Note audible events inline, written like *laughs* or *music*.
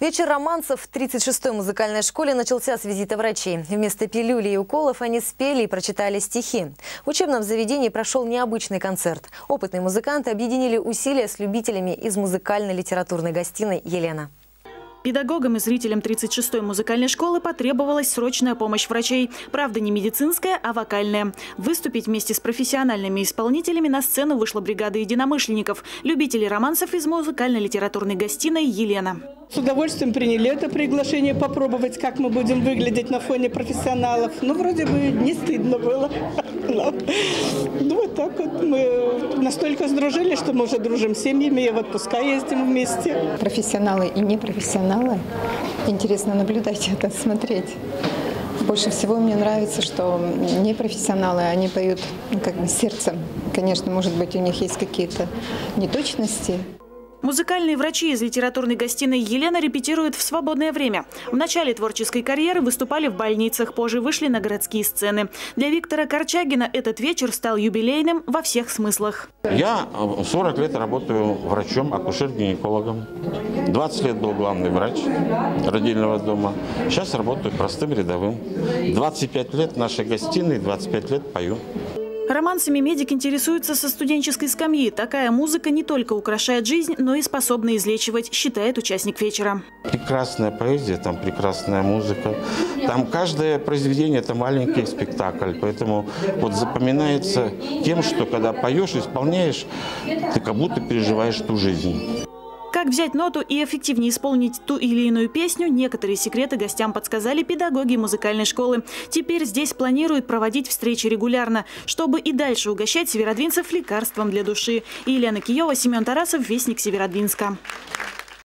Вечер романсов в 36-й музыкальной школе начался с визита врачей. Вместо пилюли и уколов они спели и прочитали стихи. В учебном заведении прошел необычный концерт. Опытные музыканты объединили усилия с любителями из музыкально-литературной гостиной «Елена». Педагогам и зрителям 36-й музыкальной школы потребовалась срочная помощь врачей. Правда, не медицинская, а вокальная. Выступить вместе с профессиональными исполнителями на сцену вышла бригада единомышленников, любителей романсов из музыкально-литературной гостиной «Елена». С удовольствием приняли это приглашение попробовать, как мы будем выглядеть на фоне профессионалов. Ну, вроде бы не стыдно было. *laughs* Вот так вот мы настолько сдружились, что мы уже дружим с семьями, и в отпуска ездим вместе. Профессионалы и непрофессионалы. Интересно наблюдать *laughs* это, смотреть. Больше всего мне нравится, что непрофессионалы, они поют ну, как бы сердцем. Конечно, может быть, у них есть какие-то неточности. Музыкальные врачи из литературной гостиной Елена репетируют в свободное время. В начале творческой карьеры выступали в больницах, позже вышли на городские сцены. Для Виктора Корчагина этот вечер стал юбилейным во всех смыслах. Я 40 лет работаю врачом, акушер-гинекологом. 20 лет был главный врач родильного дома. Сейчас работаю простым рядовым. 25 лет нашей гостиной, 25 лет пою. Романсами медик интересуется со студенческой скамьи. Такая музыка не только украшает жизнь, но и способна излечивать, считает участник вечера. Прекрасная поэзия, там прекрасная музыка. Там каждое произведение – это маленький спектакль. Поэтому вот запоминается тем, что когда поешь, исполняешь, ты как будто переживаешь ту жизнь. Как взять ноту и эффективнее исполнить ту или иную песню, некоторые секреты гостям подсказали педагоги музыкальной школы. Теперь здесь планируют проводить встречи регулярно, чтобы и дальше угощать северодвинцев лекарством для души. Елена Киева, Семен Тарасов, Вестник Северодвинска.